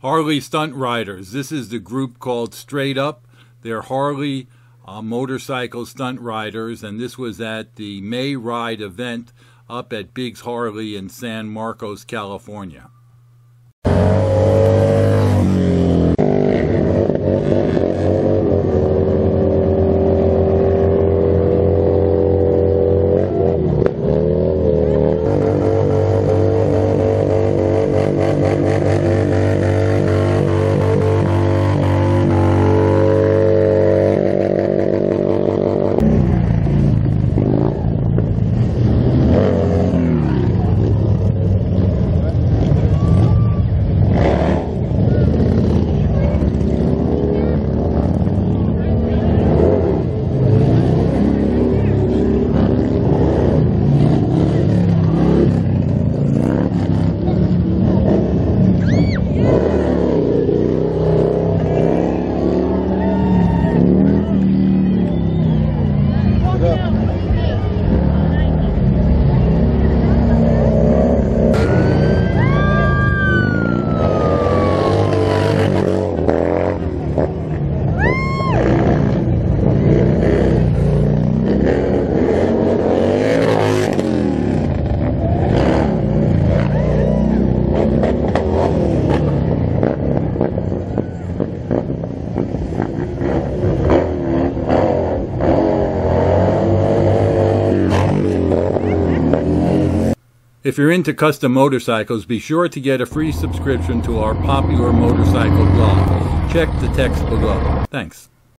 Harley Stunt Riders. This is the group called Straight Up. They're Harley uh, motorcycle stunt riders, and this was at the May Ride event up at Biggs Harley in San Marcos, California. If you're into custom motorcycles, be sure to get a free subscription to our popular motorcycle blog. Check the text below. Thanks.